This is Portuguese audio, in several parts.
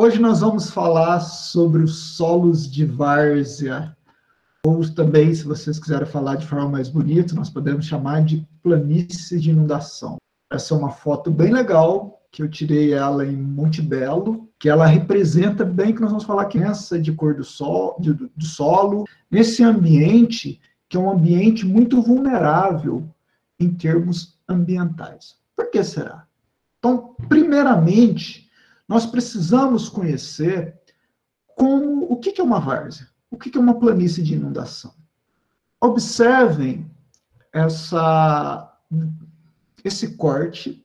Hoje nós vamos falar sobre os solos de várzea, ou também, se vocês quiserem falar de forma mais bonita, nós podemos chamar de planície de inundação. Essa é uma foto bem legal, que eu tirei ela em Monte Belo, que ela representa bem que nós vamos falar que essa de cor do, sol, de, do solo, nesse ambiente, que é um ambiente muito vulnerável em termos ambientais. Por que será? Então, primeiramente, nós precisamos conhecer como o que é uma várzea, o que é uma planície de inundação. Observem essa, esse corte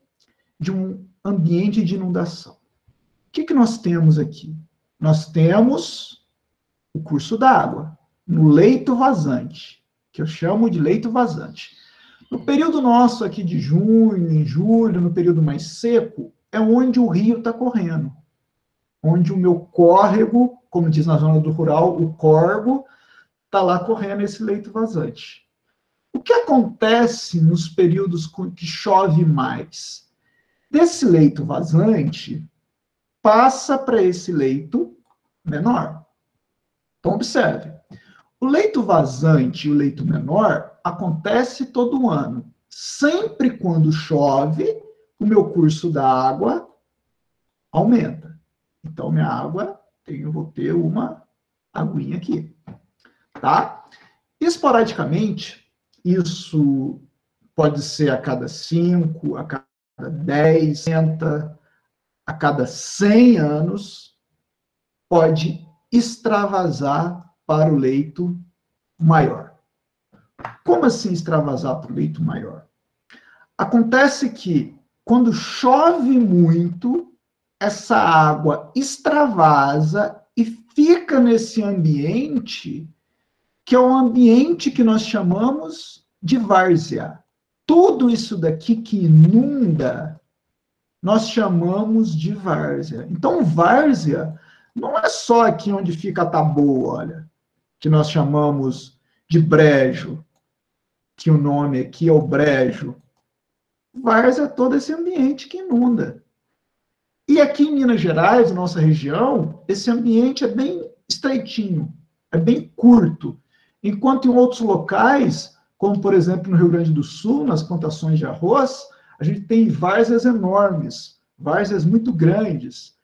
de um ambiente de inundação. O que, que nós temos aqui? Nós temos o curso d'água no leito vazante, que eu chamo de leito vazante. No período nosso aqui de junho, em julho, no período mais seco, é onde o rio está correndo. Onde o meu córrego, como diz na zona do rural, o corgo, está lá correndo esse leito vazante. O que acontece nos períodos que chove mais? Desse leito vazante, passa para esse leito menor. Então, observe. O leito vazante e o leito menor acontece todo ano. Sempre quando chove, o meu curso da água aumenta. Então, minha água, eu vou ter uma aguinha aqui. Tá? Esporadicamente, isso pode ser a cada 5, a cada 10, 60, a cada 100 anos, pode extravasar para o leito maior. Como assim extravasar para o leito maior? Acontece que quando chove muito, essa água extravasa e fica nesse ambiente que é o um ambiente que nós chamamos de várzea. Tudo isso daqui que inunda, nós chamamos de várzea. Então, várzea não é só aqui onde fica a taboa, olha, que nós chamamos de brejo, que o nome aqui é o brejo. Várzea é todo esse ambiente que inunda. E aqui em Minas Gerais, nossa região, esse ambiente é bem estreitinho, é bem curto. Enquanto em outros locais, como por exemplo no Rio Grande do Sul, nas plantações de arroz, a gente tem várzeas enormes, várzeas muito grandes,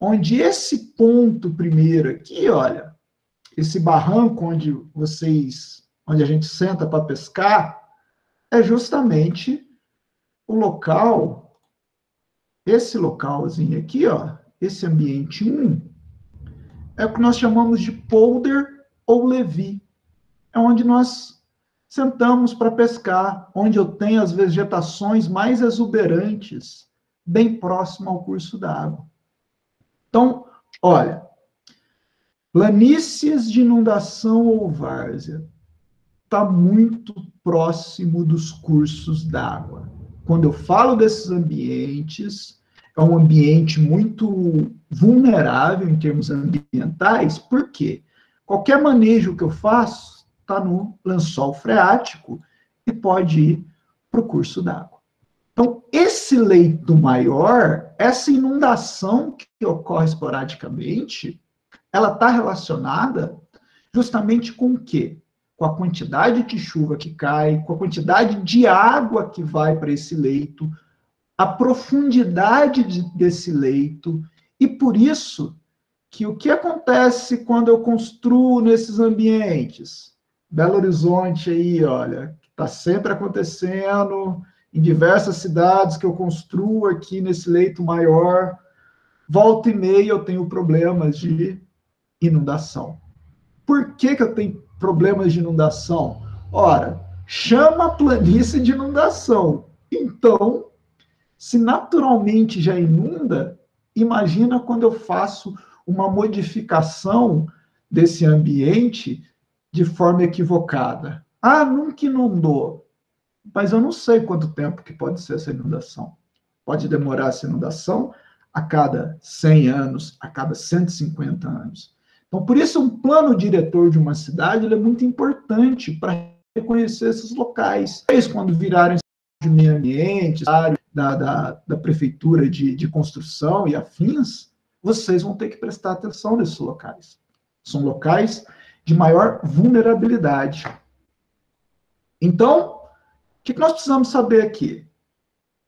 onde esse ponto primeiro aqui, olha, esse barranco onde vocês onde a gente senta para pescar, é justamente o local, esse localzinho aqui, ó, esse ambiente 1, é o que nós chamamos de polder ou levi. É onde nós sentamos para pescar, onde eu tenho as vegetações mais exuberantes, bem próximo ao curso d'água. Então, olha, planícies de inundação ou várzea está muito próximo dos cursos d'água. Quando eu falo desses ambientes, é um ambiente muito vulnerável em termos ambientais, por quê? Qualquer manejo que eu faço está no lençol freático e pode ir para o curso d'água. Então, esse leito maior, essa inundação que ocorre esporadicamente, ela está relacionada justamente com o quê? Com a quantidade de chuva que cai, com a quantidade de água que vai para esse leito, a profundidade de, desse leito, e por isso que o que acontece quando eu construo nesses ambientes? Belo Horizonte aí, olha, está sempre acontecendo em diversas cidades que eu construo aqui nesse leito maior, volta e meia eu tenho problemas de inundação. Por que, que eu tenho problemas de inundação? Ora, chama a planície de inundação. Então, se naturalmente já inunda, imagina quando eu faço uma modificação desse ambiente de forma equivocada. Ah, nunca inundou. Mas eu não sei quanto tempo que pode ser essa inundação. Pode demorar essa inundação a cada 100 anos, a cada 150 anos. Então, por isso, um plano diretor de uma cidade é muito importante para reconhecer esses locais. Quando virarem de meio ambiente, da, da, da prefeitura de, de construção e afins, vocês vão ter que prestar atenção nesses locais. São locais de maior vulnerabilidade. Então, o que nós precisamos saber aqui?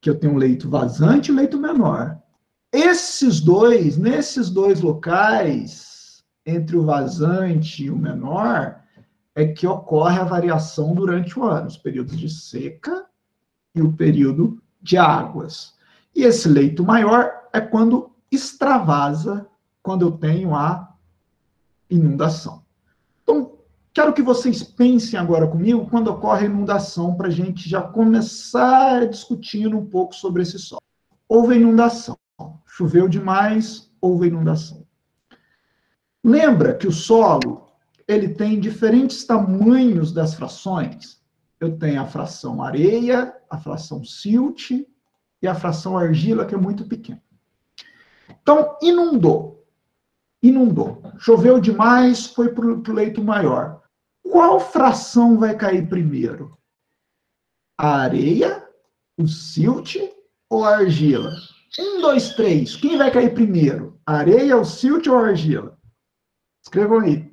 Que eu tenho um leito vazante e leito menor. Esses dois, nesses dois locais, entre o vazante e o menor, é que ocorre a variação durante o ano, os períodos de seca e o período de águas. E esse leito maior é quando extravasa, quando eu tenho a inundação. Então, quero que vocês pensem agora comigo quando ocorre a inundação, para a gente já começar discutindo um pouco sobre esse solo. Houve inundação, choveu demais, houve inundação. Lembra que o solo ele tem diferentes tamanhos das frações. Eu tenho a fração areia, a fração silt e a fração argila, que é muito pequena. Então, inundou. Inundou. Choveu demais, foi para o leito maior. Qual fração vai cair primeiro? A areia, o silt ou a argila? Um, dois, três. Quem vai cair primeiro? A areia, o silt ou a argila? Escrevam aí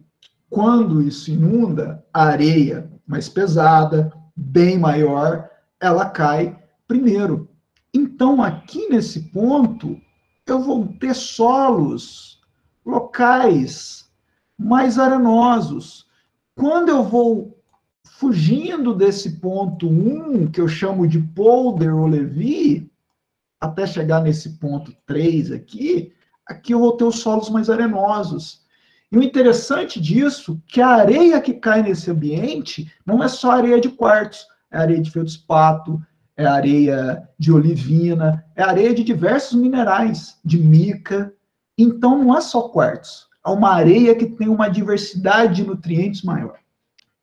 quando isso inunda, a areia mais pesada, bem maior, ela cai primeiro. Então, aqui nesse ponto, eu vou ter solos locais mais arenosos. Quando eu vou fugindo desse ponto 1, que eu chamo de polder ou levi, até chegar nesse ponto 3 aqui, aqui eu vou ter os solos mais arenosos. E o interessante disso, que a areia que cai nesse ambiente não é só areia de quartzo, é areia de feldspato, é areia de olivina, é areia de diversos minerais, de mica. Então não é só quartzo, é uma areia que tem uma diversidade de nutrientes maior.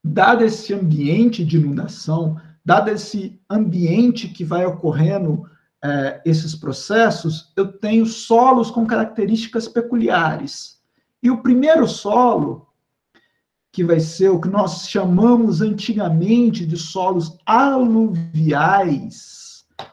Dado esse ambiente de inundação, dado esse ambiente que vai ocorrendo é, esses processos, eu tenho solos com características peculiares e o primeiro solo, que vai ser o que nós chamamos antigamente de solos aluviais.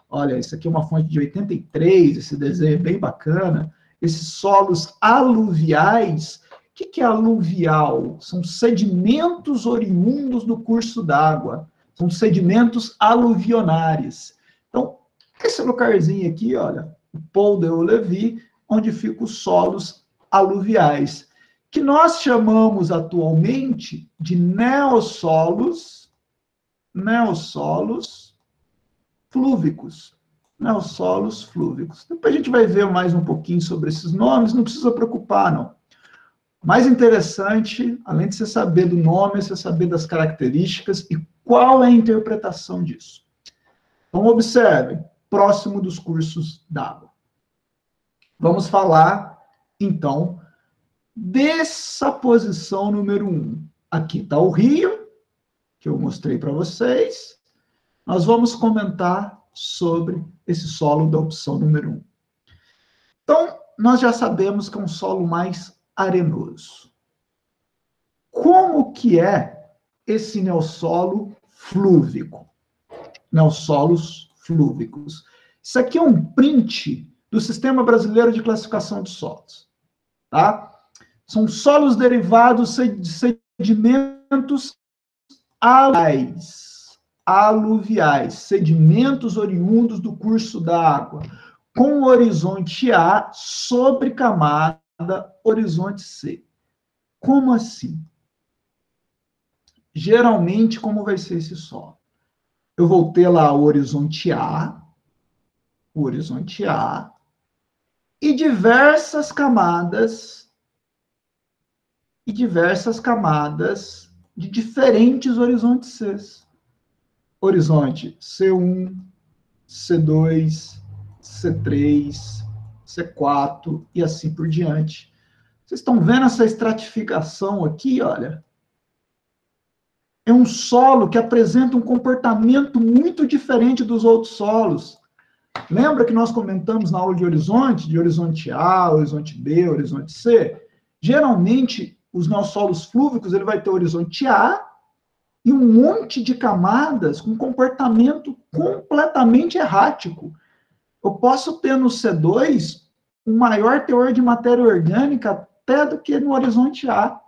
Olha, isso aqui é uma fonte de 83, esse desenho é bem bacana. Esses solos aluviais, o que, que é aluvial? São sedimentos oriundos do curso d'água. São sedimentos aluvionares. Então, esse lugarzinho aqui, olha, o Paul de Levi, onde ficam os solos aluviais, que nós chamamos atualmente de neossolos, neossolos flúvicos. Neossolos flúvicos. Depois a gente vai ver mais um pouquinho sobre esses nomes, não precisa preocupar, não. Mais interessante, além de você saber do nome, é você saber das características e qual é a interpretação disso. Então, observe, próximo dos cursos d'água. Vamos falar então, dessa posição número um, aqui está o rio, que eu mostrei para vocês. Nós vamos comentar sobre esse solo da opção número um. Então, nós já sabemos que é um solo mais arenoso. Como que é esse neossolo flúvico? Neossolos flúvicos. Isso aqui é um print do Sistema Brasileiro de Classificação de Solos. Tá? São solos derivados de sedimentos aluviais, aluviais, sedimentos oriundos do curso d'água, com horizonte A sobre camada horizonte C. Como assim? Geralmente, como vai ser esse solo? Eu vou ter lá o horizonte A, o horizonte A, e diversas camadas e diversas camadas de diferentes horizontes C. Horizonte C1, C2, C3, C4 e assim por diante. Vocês estão vendo essa estratificação aqui, olha? É um solo que apresenta um comportamento muito diferente dos outros solos. Lembra que nós comentamos na aula de horizonte, de horizonte A, horizonte B, horizonte C? Geralmente, os nossos solos flúvicos, ele vai ter horizonte A e um monte de camadas com comportamento completamente errático. Eu posso ter no C2 um maior teor de matéria orgânica até do que no horizonte A.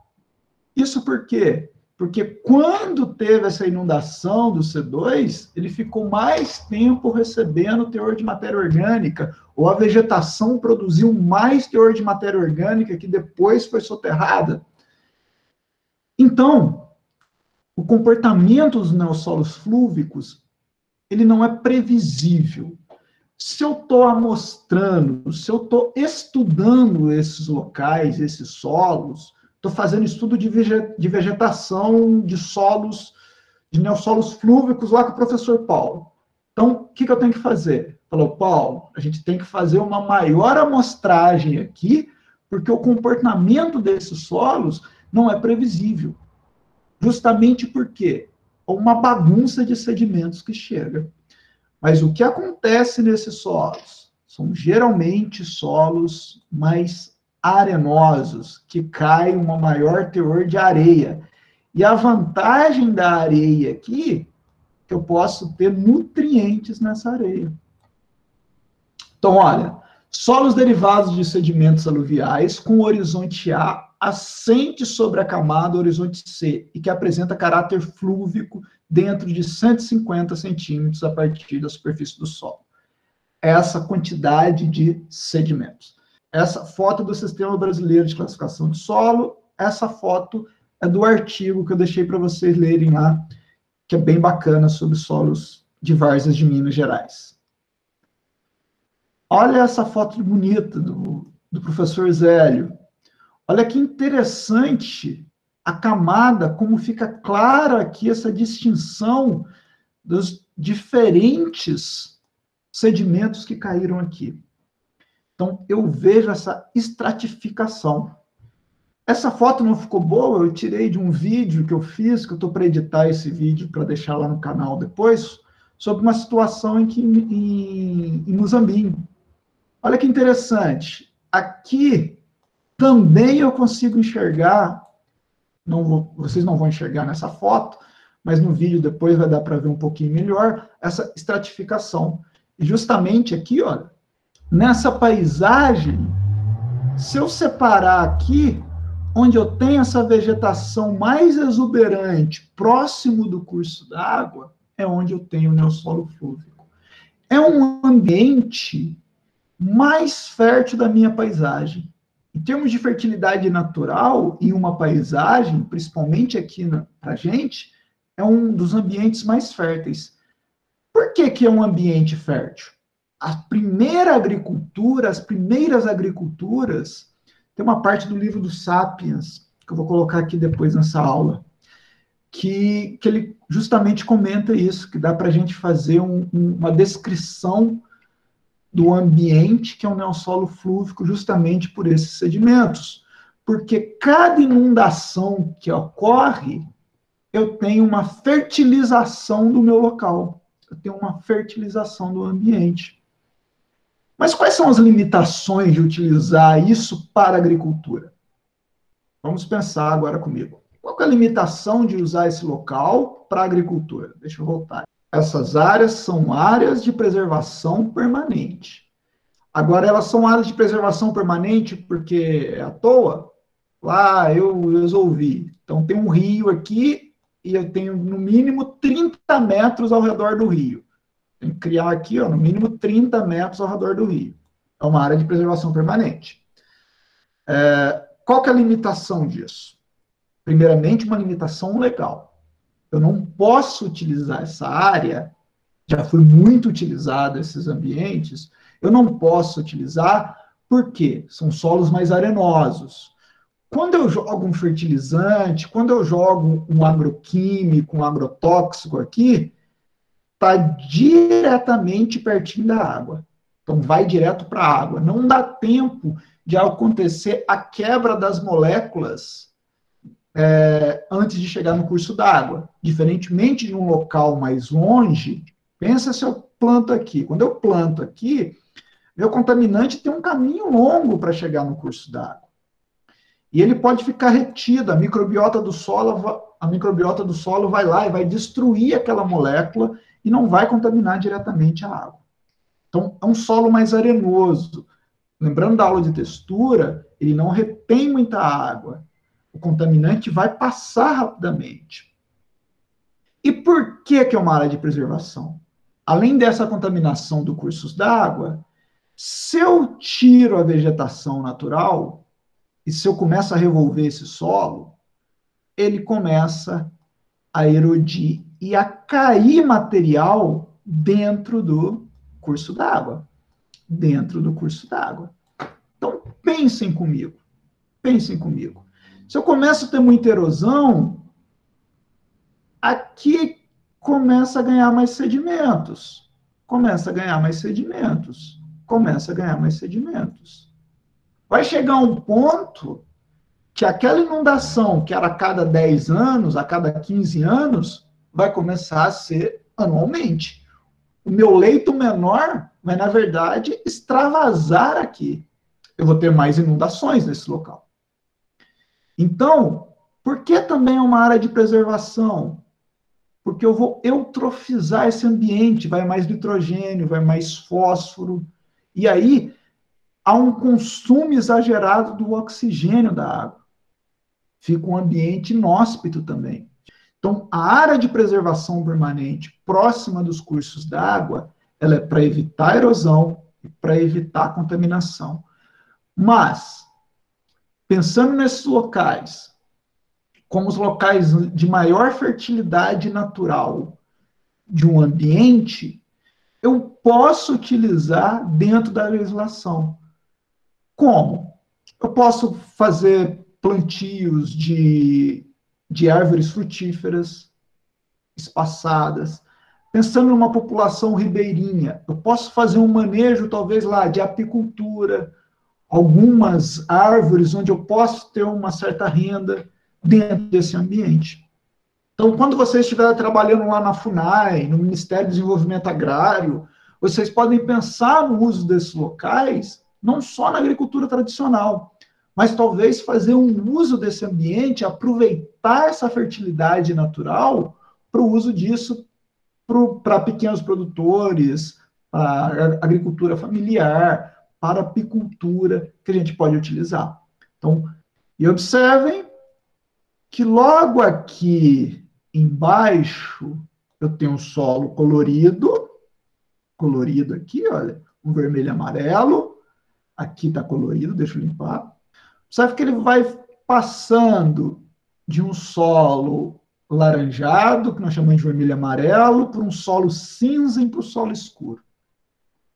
Isso por quê? Porque quando teve essa inundação do C2, ele ficou mais tempo recebendo teor de matéria orgânica, ou a vegetação produziu mais teor de matéria orgânica que depois foi soterrada. Então, o comportamento dos neossolos flúvicos, ele não é previsível. Se eu estou amostrando, se eu estou estudando esses locais, esses solos, estou fazendo estudo de, vegetação de solos, de neossolos flúvicos lá com o professor Paulo. Então, o que, que eu tenho que fazer? Falou, Paulo, a gente tem que fazer uma maior amostragem aqui, porque o comportamento desses solos não é previsível. Justamente porque uma bagunça de sedimentos que chega. Mas o que acontece nesses solos? São geralmente solos mais arenosos, que cai uma maior teor de areia. E a vantagem da areia aqui, que eu posso ter nutrientes nessa areia. Então, olha, solos derivados de sedimentos aluviais com horizonte A assente sobre a camada horizonte C e que apresenta caráter flúvico dentro de 150 centímetros a partir da superfície do solo. Essa quantidade de sedimentos. Essa foto do Sistema Brasileiro de Classificação de Solo, essa foto é do artigo que eu deixei para vocês lerem lá, que é bem bacana sobre solos de várzeas de Minas Gerais. Olha essa foto bonita do, do professor Zélio. Olha que interessante a camada, como fica clara aqui essa distinção dos diferentes sedimentos que caíram aqui. Então, eu vejo essa estratificação. Essa foto não ficou boa, eu tirei de um vídeo que eu fiz, que eu estou para editar esse vídeo para deixar lá no canal depois, sobre uma situação em, que, em, em Muzambinho. Olha que interessante. Aqui também eu consigo enxergar, não vou, vocês não vão enxergar nessa foto, mas no vídeo depois vai dar para ver um pouquinho melhor essa estratificação. E justamente aqui, olha, nessa paisagem, se eu separar aqui, onde eu tenho essa vegetação mais exuberante, próximo do curso d'água, é onde eu tenho o neossolo flúvico. É um ambiente mais fértil da minha paisagem. Em termos de fertilidade natural em uma paisagem, principalmente aqui para a gente, é um dos ambientes mais férteis. Por que, que é um ambiente fértil? A primeira agricultura, as primeiras agriculturas, tem uma parte do livro do Sapiens, que eu vou colocar aqui depois nessa aula, que, que ele justamente comenta isso, que dá para a gente fazer um, um, uma descrição do ambiente, que é um neossolo flúvico, justamente por esses sedimentos. Porque cada inundação que ocorre, eu tenho uma fertilização do meu local, eu tenho uma fertilização do ambiente. Mas quais são as limitações de utilizar isso para a agricultura? Vamos pensar agora comigo. Qual é a limitação de usar esse local para a agricultura? Deixa eu voltar. Essas áreas são áreas de preservação permanente. Agora, elas são áreas de preservação permanente porque é à toa? Lá eu resolvi. Então, tem um rio aqui e eu tenho no mínimo 30 metros ao redor do rio. Tem que criar aqui, ó, no mínimo 30 metros ao redor do rio. É uma área de preservação permanente. É, qual que é a limitação disso? Primeiramente, uma limitação legal. Eu não posso utilizar essa área, já foi muito utilizado esses ambientes, eu não posso utilizar porque são solos mais arenosos. Quando eu jogo um fertilizante, quando eu jogo um agroquímico, um agrotóxico aqui, está diretamente pertinho da água. Então, vai direto para a água. Não dá tempo de acontecer a quebra das moléculas é, antes de chegar no curso d'água. Diferentemente de um local mais longe, pensa se eu planto aqui. Quando eu planto aqui, meu contaminante tem um caminho longo para chegar no curso d'água. E ele pode ficar retido, a microbiota do solo, a microbiota do solo vai lá e vai destruir aquela molécula e não vai contaminar diretamente a água. Então, é um solo mais arenoso. lembrando da aula de textura, ele não retém muita água. O contaminante vai passar rapidamente. E por que, que é uma área de preservação? Além dessa contaminação do cursos d'água, se eu tiro a vegetação natural e se eu começo a revolver esse solo, ele começa a erodir e a cair material dentro do curso d'água. Dentro do curso d'água. Então, pensem comigo. Pensem comigo. Se eu começo a ter muita erosão, aqui começa a ganhar mais sedimentos. Começa a ganhar mais sedimentos. Começa a ganhar mais sedimentos. Vai chegar um ponto que aquela inundação que era a cada 10 anos, a cada 15 anos, vai começar a ser anualmente. O meu leito menor vai, na verdade, extravasar aqui. Eu vou ter mais inundações nesse local. Então, por que também é uma área de preservação? Porque eu vou eutrofizar esse ambiente, vai mais nitrogênio, vai mais fósforo, e aí há um consumo exagerado do oxigênio da água. Fica um ambiente inóspito também. Então, a área de preservação permanente próxima dos cursos d'água, ela é para evitar erosão e para evitar contaminação. Mas, pensando nesses locais, como os locais de maior fertilidade natural de um ambiente, eu posso utilizar dentro da legislação. Como? Eu posso fazer plantios de, de árvores frutíferas espaçadas, pensando numa população ribeirinha, eu posso fazer um manejo, talvez lá, de apicultura, algumas árvores onde eu posso ter uma certa renda dentro desse ambiente. Então, quando vocês estiverem trabalhando lá na FUNAI, no Ministério do Desenvolvimento Agrário, vocês podem pensar no uso desses locais, não só na agricultura tradicional, mas talvez fazer um uso desse ambiente, aproveitar essa fertilidade natural para o uso disso para pequenos produtores, para agricultura familiar, para apicultura que a gente pode utilizar. Então, e observem que logo aqui embaixo eu tenho um solo colorido, colorido aqui, olha, um vermelho e amarelo, aqui está colorido, deixa eu limpar. Sabe que ele vai passando de um solo laranjado, que nós chamamos de vermelho amarelo, para um solo cinza e para o solo escuro.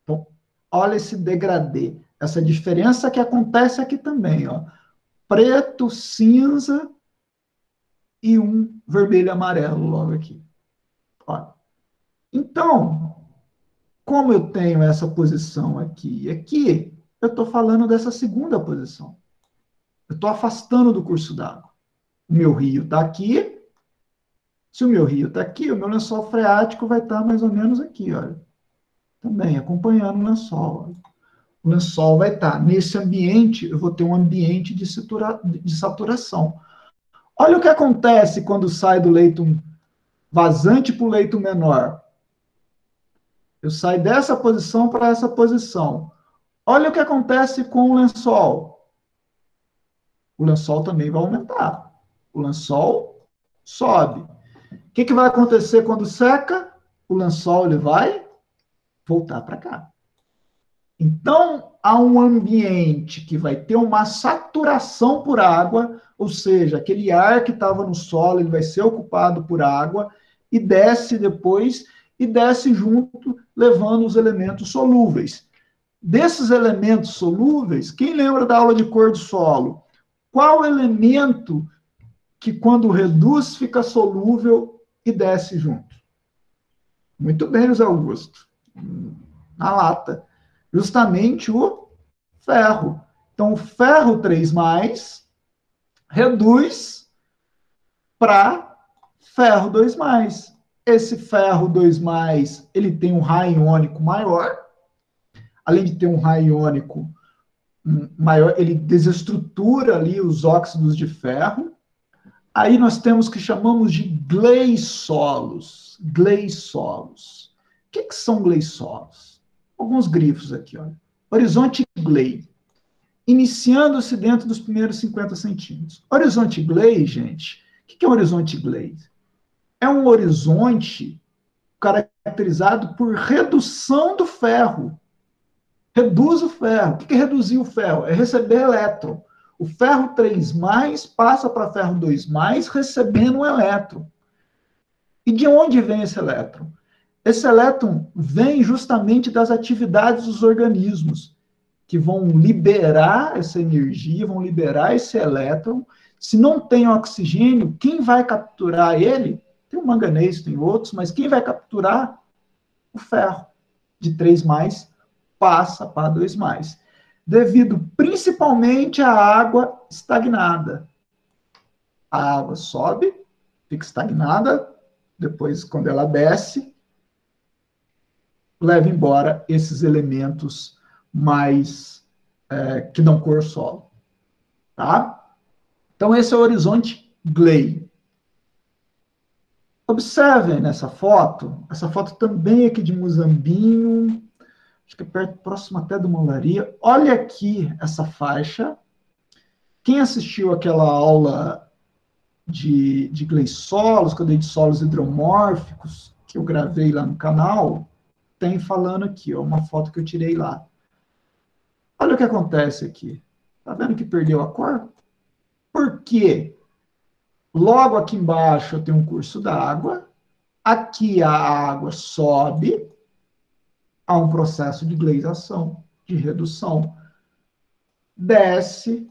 Então, olha esse degradê, essa diferença que acontece aqui também, ó. Preto, cinza e um vermelho amarelo logo aqui. Ó. Então, como eu tenho essa posição aqui e aqui, eu estou falando dessa segunda posição. Eu estou afastando do curso d'água. O meu rio está aqui. Se o meu rio está aqui, o meu lençol freático vai estar tá mais ou menos aqui, olha também, acompanhando o lençol. O lençol vai estar nesse ambiente, eu vou ter um ambiente de, satura, de saturação. Olha o que acontece quando sai do leito vazante para o leito menor. Eu saio dessa posição para essa posição. Olha o que acontece com o lençol. O lençol também vai aumentar. O lençol sobe. O que, que vai acontecer quando seca? O lençol ele vai voltar para cá. Então, há um ambiente que vai ter uma saturação por água, ou seja, aquele ar que estava no solo, ele vai ser ocupado por água e desce depois e desce junto, levando os elementos solúveis. Desses elementos solúveis, quem lembra da aula de cor do solo? Qual elemento que quando reduz fica solúvel e desce junto? Muito bem, José Augusto na lata. Justamente o ferro. Então, o ferro 3 mais reduz para ferro 2 mais. Esse ferro 2 mais, ele tem um raio iônico maior. Além de ter um raio iônico maior, ele desestrutura ali os óxidos de ferro. Aí nós temos que chamamos de gleisolos. Gleisolos que, que são gleisolos? Alguns grifos aqui, olha. Horizonte glei. iniciando-se dentro dos primeiros 50 centímetros. Horizonte Gley, gente, o que é um horizonte Gley? É um horizonte caracterizado por redução do ferro. Reduz o ferro. O que é reduzir o ferro? É receber elétron. O ferro 3 passa para ferro 2 recebendo um elétron. E de onde vem esse elétron? Esse elétron vem justamente das atividades dos organismos, que vão liberar essa energia, vão liberar esse elétron. Se não tem oxigênio, quem vai capturar ele? Tem o manganês, tem outros, mas quem vai capturar? O ferro. De 3 mais passa para 2 mais. Devido principalmente à água estagnada. A água sobe, fica estagnada, depois, quando ela desce, leva embora esses elementos mais é, que dão cor solo. Tá? Então, esse é o horizonte Gley. Observem nessa foto, essa foto também é aqui de Muzambinho, acho que é perto, próximo até do Molaria. Olha aqui essa faixa. Quem assistiu aquela aula de, de gleisolos, que eu dei de solos hidromórficos, que eu gravei lá no canal, tem falando aqui, ó, uma foto que eu tirei lá. Olha o que acontece aqui. Tá vendo que perdeu a cor? Por quê? Logo aqui embaixo eu tenho um curso d'água. Aqui a água sobe. Há um processo de gleisação, de redução. Desce.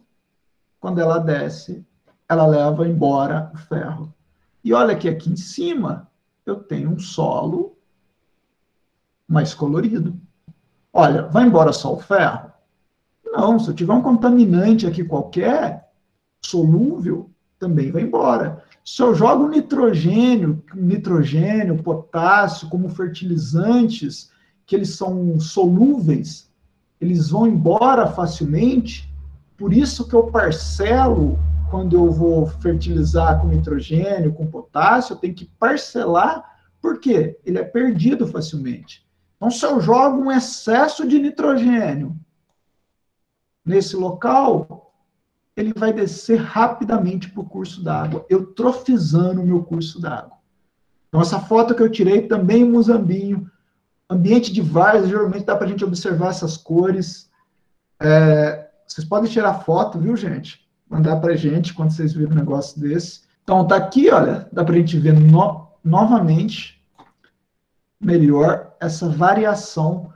Quando ela desce, ela leva embora o ferro. E olha que aqui em cima eu tenho um solo mais colorido. Olha, vai embora só o ferro? Não, se eu tiver um contaminante aqui qualquer, solúvel, também vai embora. Se eu jogo nitrogênio, nitrogênio, potássio como fertilizantes, que eles são solúveis, eles vão embora facilmente. Por isso que eu parcelo quando eu vou fertilizar com nitrogênio, com potássio, eu tenho que parcelar, porque ele é perdido facilmente. Então, se eu jogo um excesso de nitrogênio nesse local, ele vai descer rapidamente para o curso d'água, eutrofizando o meu curso d'água. Então, essa foto que eu tirei também em Muzambinho, ambiente de várzea, geralmente dá para a gente observar essas cores. É, vocês podem tirar foto, viu, gente? mandar para gente quando vocês viram um negócio desse. Então, tá aqui, olha, dá para a gente ver no, novamente melhor essa variação,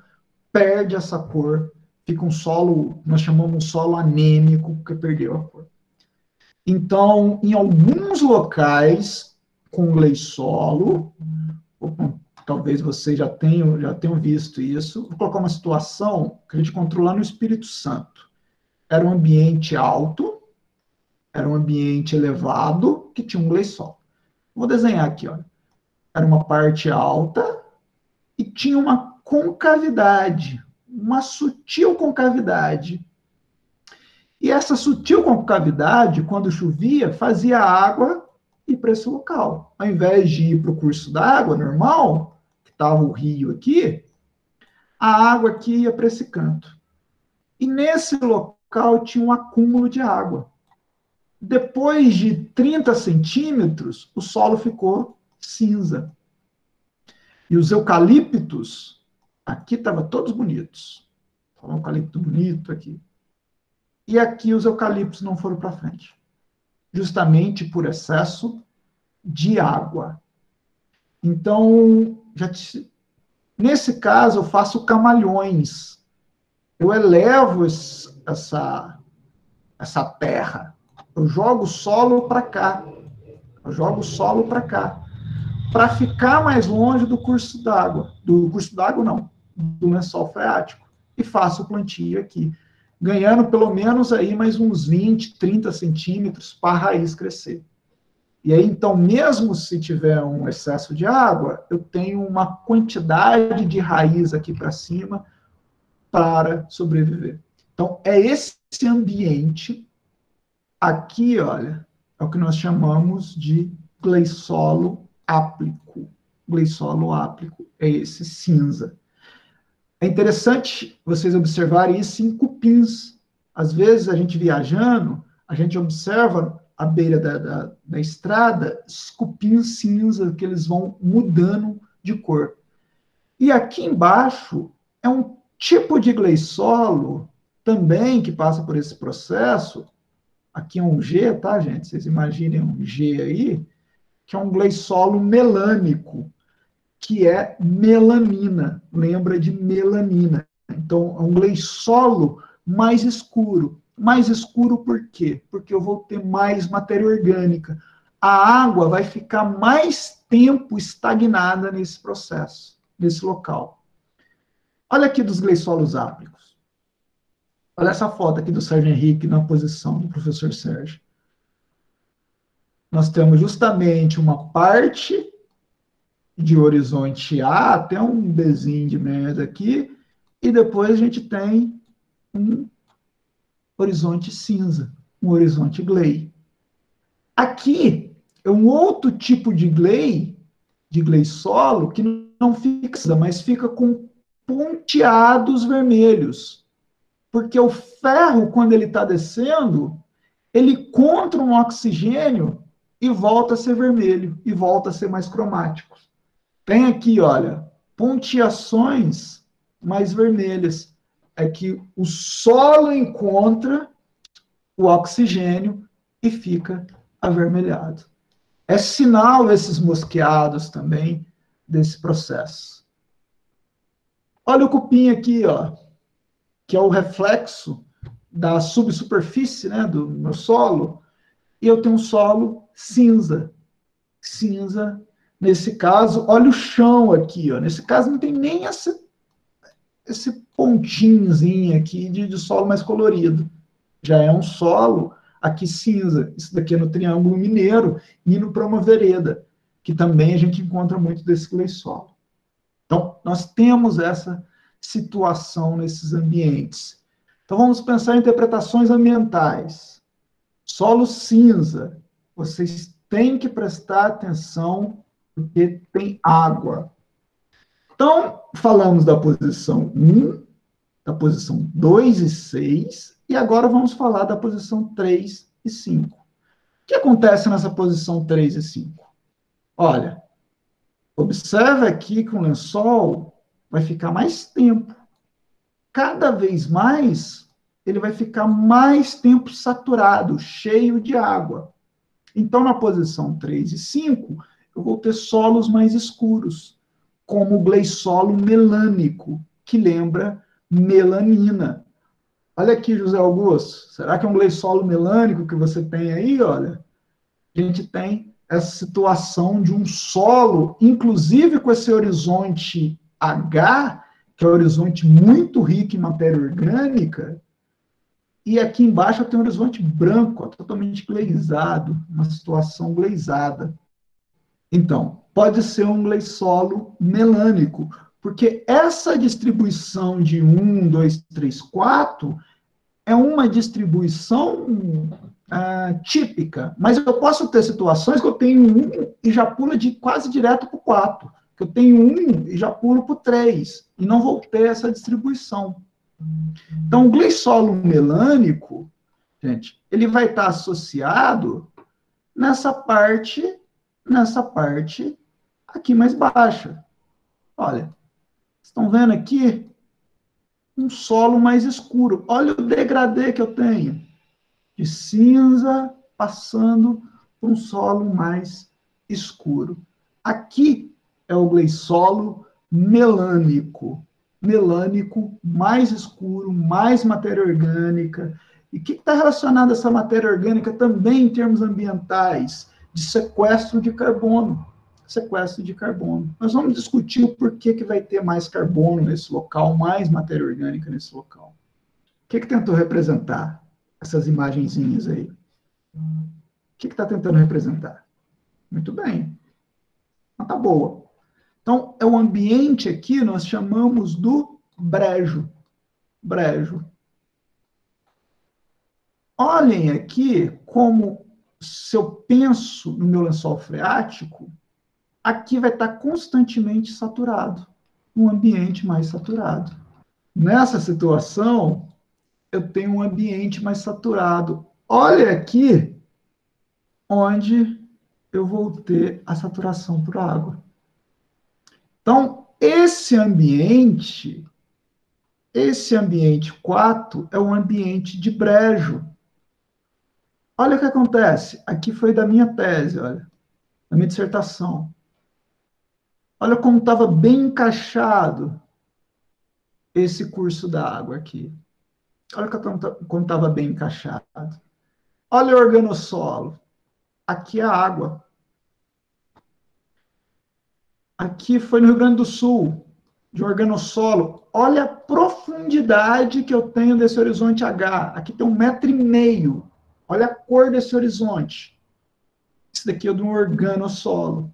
perde essa cor, fica um solo, nós chamamos solo anêmico, porque perdeu a cor. Então, em alguns locais com solo, talvez vocês já tenham, já tenham visto isso, vou colocar uma situação que a gente controla no Espírito Santo. Era um ambiente alto, era um ambiente elevado que tinha um gleissol. Vou desenhar aqui, olha. Era uma parte alta e tinha uma concavidade, uma sutil concavidade. E essa sutil concavidade, quando chovia, fazia a água ir para esse local. Ao invés de ir para o curso d'água normal, estava o rio aqui, a água aqui ia para esse canto. E nesse local tinha um acúmulo de água. Depois de 30 centímetros, o solo ficou cinza. E os eucaliptos, aqui estavam todos bonitos. Um eucalipto bonito aqui. E aqui os eucaliptos não foram para frente. Justamente por excesso de água. Então, te... nesse caso, eu faço camalhões. Eu elevo essa, essa terra eu jogo solo para cá. Eu jogo solo para cá. Para ficar mais longe do curso d'água. Do curso d'água, não. Do lençol freático. E faço plantio aqui. Ganhando pelo menos aí mais uns 20, 30 centímetros para a raiz crescer. E aí, então, mesmo se tiver um excesso de água, eu tenho uma quantidade de raiz aqui para cima para sobreviver. Então, é esse ambiente Aqui, olha, é o que nós chamamos de gleissolo áplico. Gleissolo áplico é esse cinza. É interessante vocês observarem isso em cupins. Às vezes, a gente viajando, a gente observa a beira da, da, da estrada, os cupinhos cinza, que eles vão mudando de cor. E aqui embaixo é um tipo de gleissolo também que passa por esse processo. Aqui é um G, tá, gente? Vocês imaginem um G aí, que é um gleissolo melânico, que é melanina, lembra de melanina. Então, é um gleissolo mais escuro. Mais escuro por quê? Porque eu vou ter mais matéria orgânica. A água vai ficar mais tempo estagnada nesse processo, nesse local. Olha aqui dos gleissolos ápicos. Olha essa foto aqui do Sérgio Henrique na posição do professor Sérgio. Nós temos justamente uma parte de horizonte A, até um Bzinho de merda aqui, e depois a gente tem um horizonte cinza, um horizonte glei. Aqui é um outro tipo de glei, de glei solo, que não fixa, mas fica com ponteados vermelhos. Porque o ferro, quando ele está descendo, ele contra um oxigênio e volta a ser vermelho, e volta a ser mais cromático. Tem aqui, olha, ponteações mais vermelhas. É que o solo encontra o oxigênio e fica avermelhado. É sinal esses mosqueados também desse processo. Olha o cupim aqui, ó, que é o reflexo da subsuperfície, né, do meu solo, e eu tenho um solo cinza. Cinza Nesse caso, olha o chão aqui, ó. Nesse caso, não tem nem esse, esse pontinhozinho aqui de, de solo mais colorido. Já é um solo aqui cinza. Isso daqui é no Triângulo Mineiro, indo para uma vereda, que também a gente encontra muito desse clay solo. Então, nós temos essa situação nesses ambientes. Então, vamos pensar em interpretações ambientais. Solo cinza. Vocês têm que prestar atenção porque tem água. Então, falamos da posição 1, da posição 2 e 6, e agora vamos falar da posição 3 e 5. O que acontece nessa posição 3 e 5? Olha, observe aqui que o lençol vai ficar mais tempo. Cada vez mais, ele vai ficar mais tempo saturado, cheio de água. Então, na posição 3 e 5, eu vou ter solos mais escuros, como gleissolo melânico, que lembra melanina. Olha aqui, José Augusto, será que é um gleissolo melânico que você tem aí? Olha, a gente tem essa situação de um solo, inclusive com esse horizonte H, que é um horizonte muito rico em matéria orgânica, e aqui embaixo tenho um horizonte branco, totalmente gleizado, uma situação gleizada. Então, pode ser um gleissolo melânico, porque essa distribuição de 1, 2, 3, 4 é uma distribuição ah, típica, mas eu posso ter situações que eu tenho 1 e já pula de quase direto para o 4, que eu tenho 1 e já pulo para o 3, e não vou ter essa distribuição. Então, o gleissolo melânico, gente, ele vai estar associado nessa parte nessa parte aqui mais baixa. Olha, estão vendo aqui um solo mais escuro. Olha o degradê que eu tenho. De cinza passando para um solo mais escuro. Aqui é o gleissolo melânico. Melânico, mais escuro, mais matéria orgânica. E o que está relacionado a essa matéria orgânica também em termos ambientais? De sequestro de carbono. Sequestro de carbono. Nós vamos discutir o porquê que vai ter mais carbono nesse local, mais matéria orgânica nesse local. O que, que tentou representar essas imagenzinhas aí? O que está tentando representar? Muito bem. Mas tá boa. Então, é o ambiente aqui, nós chamamos do brejo. Brejo. Olhem aqui como se eu penso no meu lençol freático, aqui vai estar constantemente saturado, um ambiente mais saturado. Nessa situação, eu tenho um ambiente mais saturado. Olha aqui onde eu vou ter a saturação por água. Então, esse ambiente, esse ambiente 4 é um ambiente de brejo. Olha o que acontece. Aqui foi da minha tese, olha, da minha dissertação. Olha como estava bem encaixado esse curso da água aqui. Olha como estava bem encaixado. Olha o organossolo. Aqui é a água. Aqui foi no Rio Grande do Sul, de organossolo. Olha a profundidade que eu tenho desse horizonte H. Aqui tem um metro e meio. Olha a cor desse horizonte. Esse daqui é de um organossolo.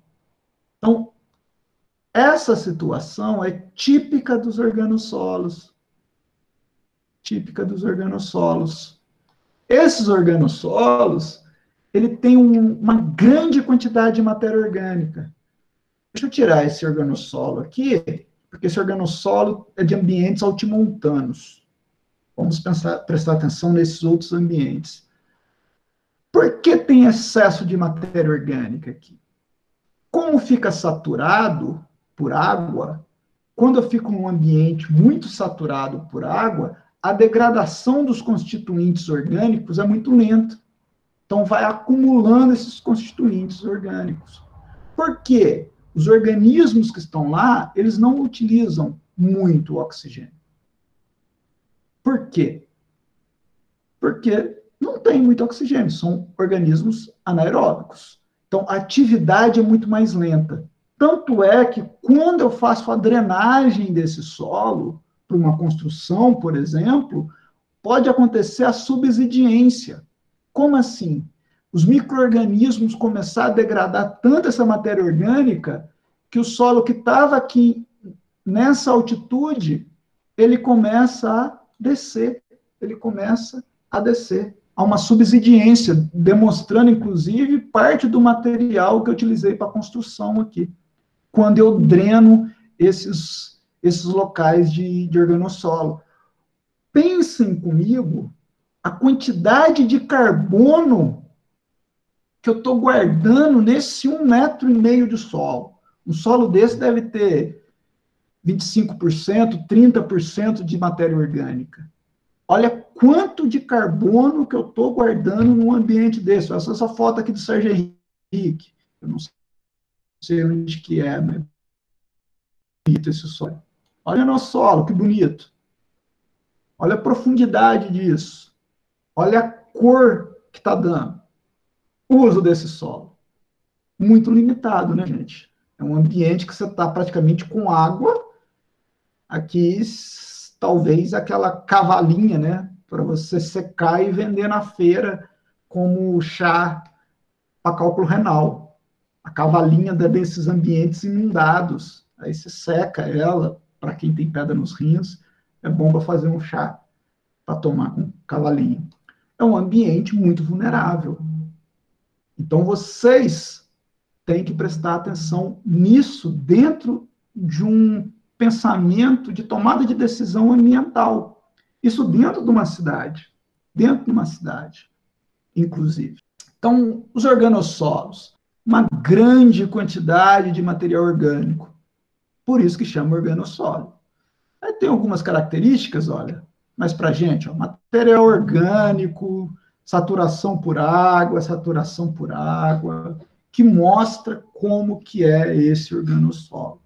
Então, essa situação é típica dos organossolos. Típica dos organossolos. Esses organossolos, ele tem um, uma grande quantidade de matéria orgânica. Deixa eu tirar esse organossolo aqui, porque esse organossolo é de ambientes altimontanos. Vamos pensar, prestar atenção nesses outros ambientes. Por que tem excesso de matéria orgânica aqui? Como fica saturado por água, quando eu fico num ambiente muito saturado por água, a degradação dos constituintes orgânicos é muito lenta. Então, vai acumulando esses constituintes orgânicos. Por quê? Os organismos que estão lá, eles não utilizam muito oxigênio. Por quê? Porque não tem muito oxigênio, são organismos anaeróbicos. Então, a atividade é muito mais lenta. Tanto é que, quando eu faço a drenagem desse solo, para uma construção, por exemplo, pode acontecer a subsidiência. Como assim? os micro-organismos começaram a degradar tanto essa matéria orgânica que o solo que estava aqui nessa altitude, ele começa a descer, ele começa a descer. Há uma subsidiência, demonstrando, inclusive, parte do material que eu utilizei para a construção aqui, quando eu dreno esses, esses locais de, de organossolo. Pensem comigo a quantidade de carbono que eu estou guardando nesse um metro e meio de solo. Um solo desse deve ter 25%, 30% de matéria orgânica. Olha quanto de carbono que eu estou guardando num ambiente desse. Essa, essa foto aqui do Sérgio Henrique. Eu não sei onde que é, mas bonito esse solo. Olha nosso solo, que bonito. Olha a profundidade disso. Olha a cor que está dando o uso desse solo? Muito limitado, né, gente? É um ambiente que você está praticamente com água. Aqui, talvez aquela cavalinha, né? Para você secar e vender na feira como chá para cálculo renal. A cavalinha desses ambientes inundados. Aí você seca ela, para quem tem pedra nos rins, é bom para fazer um chá para tomar com cavalinho. É um ambiente muito vulnerável. Então, vocês têm que prestar atenção nisso dentro de um pensamento de tomada de decisão ambiental. Isso dentro de uma cidade. Dentro de uma cidade, inclusive. Então, os organossolos, uma grande quantidade de material orgânico. Por isso que chama organossolo. Aí tem algumas características, olha, mas para gente, ó, material orgânico, saturação por água, saturação por água, que mostra como que é esse organossolo.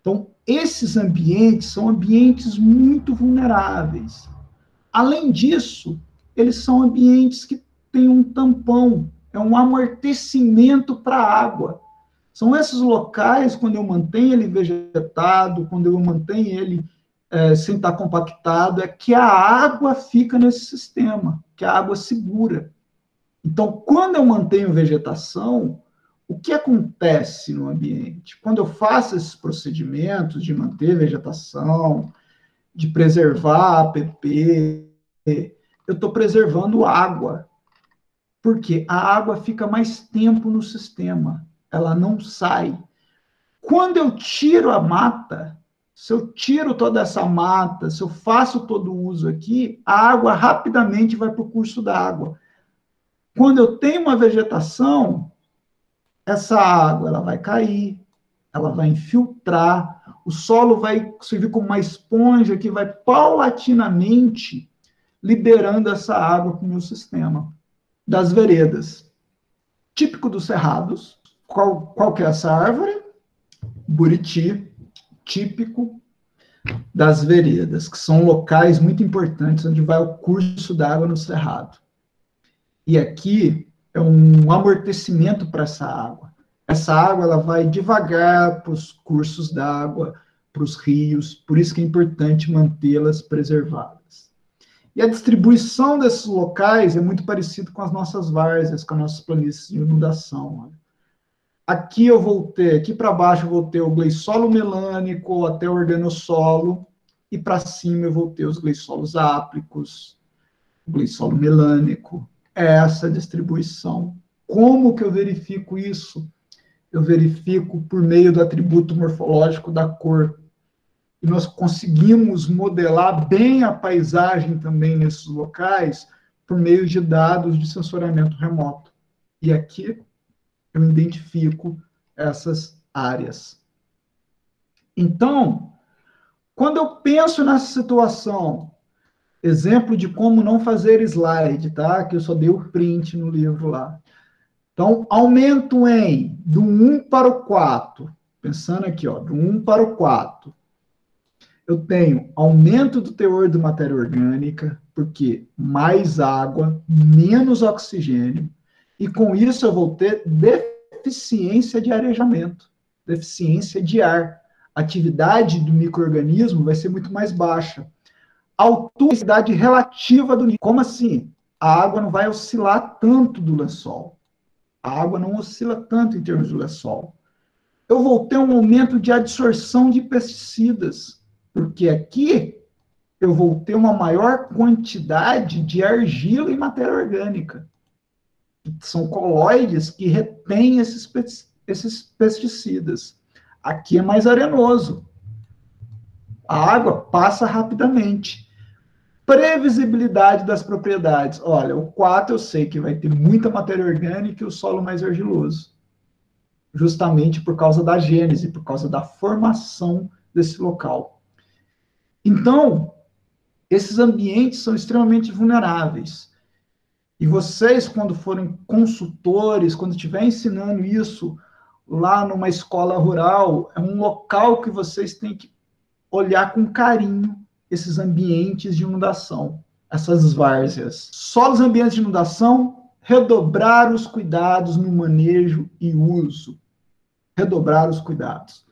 Então, esses ambientes são ambientes muito vulneráveis. Além disso, eles são ambientes que têm um tampão, é um amortecimento para a água. São esses locais, quando eu mantenho ele vegetado, quando eu mantenho ele é, sem estar compactado, é que a água fica nesse sistema, que a água segura. Então, quando eu mantenho vegetação, o que acontece no ambiente? Quando eu faço esses procedimentos de manter vegetação, de preservar APP, eu estou preservando água. Porque a água fica mais tempo no sistema, ela não sai. Quando eu tiro a mata, se eu tiro toda essa mata, se eu faço todo o uso aqui, a água rapidamente vai para o curso da água. Quando eu tenho uma vegetação, essa água ela vai cair, ela vai infiltrar, o solo vai servir como uma esponja que vai paulatinamente liberando essa água para o meu sistema. Das veredas. Típico dos cerrados. Qual, qual que é essa árvore? Buriti. Típico das veredas, que são locais muito importantes onde vai o curso da água no cerrado. E aqui é um amortecimento para essa água. Essa água ela vai devagar para os cursos d'água, para os rios, por isso que é importante mantê-las preservadas. E a distribuição desses locais é muito parecido com as nossas várzeas, com as nossas planícies de inundação. Aqui eu vou ter, aqui para baixo eu vou ter o gleissolo melânico até o organossolo, e para cima eu vou ter os gleissolos áplicos, o gleissolo melânico. É essa distribuição. Como que eu verifico isso? Eu verifico por meio do atributo morfológico da cor. E nós conseguimos modelar bem a paisagem também nesses locais por meio de dados de sensoriamento remoto. E aqui eu identifico essas áreas. Então, quando eu penso nessa situação, exemplo de como não fazer slide, tá? Que eu só dei o print no livro lá. Então, aumento em do 1 para o 4. Pensando aqui, ó, do 1 para o 4. Eu tenho aumento do teor de matéria orgânica, porque mais água, menos oxigênio, e com isso eu vou ter deficiência de arejamento, deficiência de ar. A atividade do microorganismo vai ser muito mais baixa. Altura relativa do nível. Como assim? A água não vai oscilar tanto do lençol. A água não oscila tanto em termos do lençol. Eu vou ter um aumento de absorção de pesticidas, porque aqui eu vou ter uma maior quantidade de argila e matéria orgânica são colóides que retêm esses, esses pesticidas. Aqui é mais arenoso. A água passa rapidamente. Previsibilidade das propriedades. Olha, o 4 eu sei que vai ter muita matéria orgânica e o solo mais argiloso. Justamente por causa da gênese, por causa da formação desse local. Então, esses ambientes são extremamente vulneráveis. E vocês, quando forem consultores, quando estiver ensinando isso lá numa escola rural, é um local que vocês têm que olhar com carinho esses ambientes de inundação, essas várzeas. Só os ambientes de inundação, redobrar os cuidados no manejo e uso. Redobrar os cuidados.